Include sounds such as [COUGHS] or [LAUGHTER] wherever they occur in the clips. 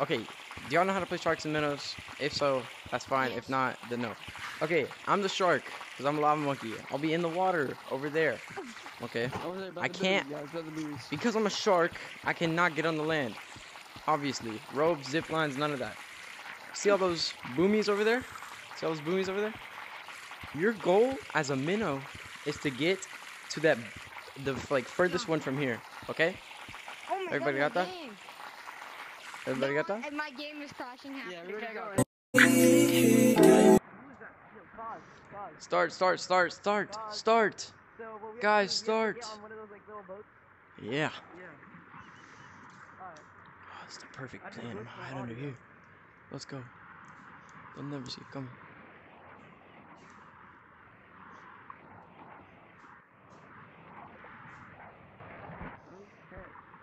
Okay, do y'all know how to play sharks and minnows? If so, that's fine. If not, then no. Okay, I'm the shark because I'm a lava monkey. I'll be in the water over there. Okay, Over there, I the can't- the because I'm a shark, I cannot get on the land. Obviously, ropes, zip lines, none of that. See all those boomies over there? See all those boomies over there? Your goal as a minnow is to get to that, the like furthest one from here. Okay? Oh my Everybody God, got that? game. Everybody got that? and My game is crashing half. Yeah, the everybody time. got Start, start, start, start, start. Guys, start. Yeah. Oh, it's the perfect plan. I'm hiding under here. Let's go. They'll never see it coming.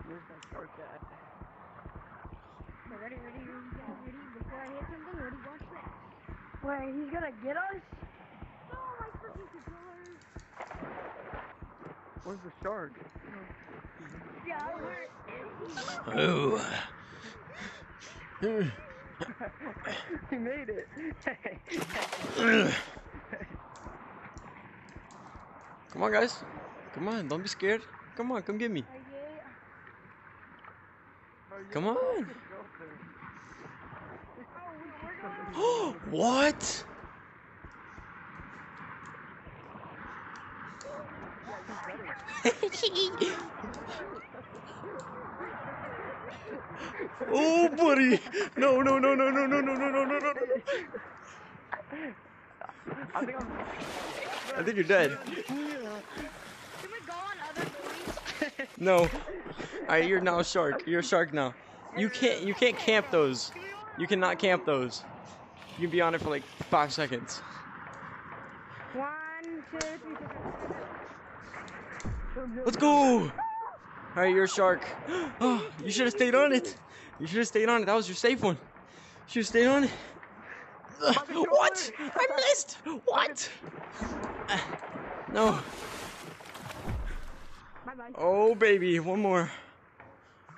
Where's that shark at? Ready, ready, ready, ready. Before I hit something, ready, watch this. Wait, he's gonna get us? No, my freaking controller. Where's the shark? Yeah, I heard. [LAUGHS] Oh. he made it. [LAUGHS] Come on, guys. Come on, don't be scared. Come on, come get me. Come on. [GASPS] what? [LAUGHS] oh, buddy. No, no, no, no, no, no, no, no, no, no, no. I think I'm. I think you're dead. Can we go on other buoys? No. Alright, you're now a shark. You're a shark now. You can't you can't camp those. You cannot camp those. You can be on it for like five seconds. One, two, three, four. Let's go! Alright, you're a shark. [GASPS] Oh, you should have stayed on it. You should have stayed on it. That was your safe one. You should have stayed on it. [LAUGHS] What? I missed! What? No. Bye bye. Oh baby, one more.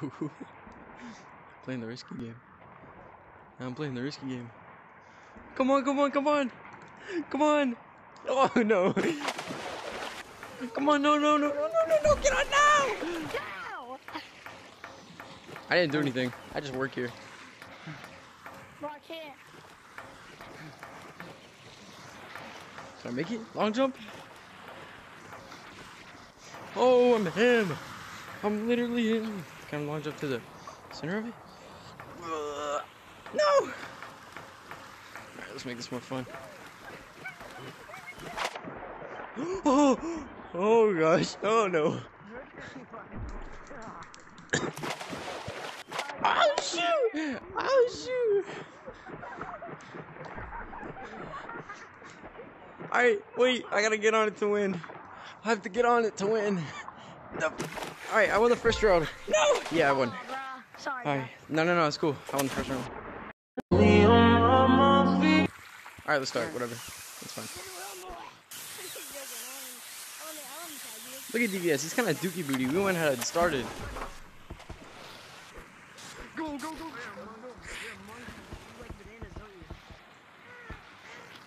[LAUGHS] playing the risky game. I'm playing the risky game. Come on, come on, come on! Come on! Oh no! Come on, no, no, no, no, no, no, no! Get on now! No! I didn't do anything. I just work here. Bro, I can't. Can I make it? Long jump? Oh, I'm him. I'm literally him. I long jump to the center of it? Uh, no! Alright, let's make this more fun. [GASPS] Oh! Oh gosh. Oh no. [COUGHS] Oh shoot! Oh shoot! Alright, wait, I gotta get on it to win. I have to get on it to win. [LAUGHS] No. Alright, I won the first round. No! Yeah, I won. Bruh. Sorry, Alright. No, no, no, it's cool. I won the first round. Alright, let's start. Whatever. That's fine. Look at DVS. He's kind of dookie booty. We went ahead and started. Go, go, go.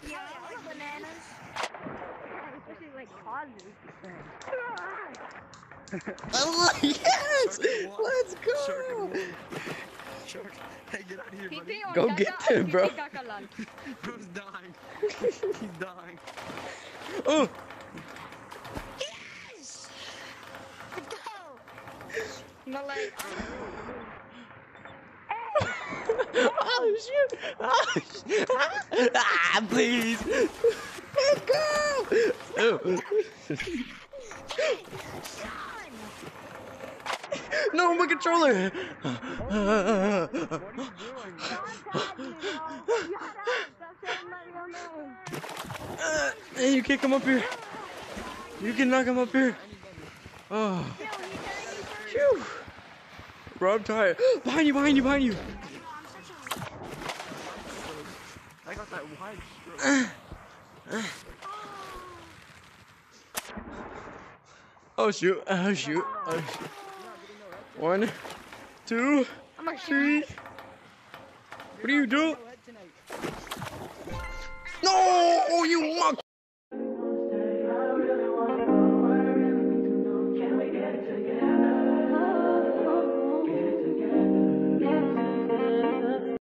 Yeah, I like bananas. Especially like causes. Oh, [LAUGHS] yes! Let's go! and. Shark. Hey, get out of here, buddy. Go get or him, bro. caca? [LAUGHS] Bro's dying. [LAUGHS] He's dying. Oh! No, like, oh shoot! Oh, sh- ah, please! Let's go! Oh. My real name. Uh, hey, you can't come up here. You cannot come up here. Oh, Yo, he tagged me first. phew. Bro, I'm tired. [GASPS] Behind you, behind you, behind you. I got that wide stroke. Oh shoot, oh shoot, oh shoot. One, two, shoot three. you. What are oh, you doing? No!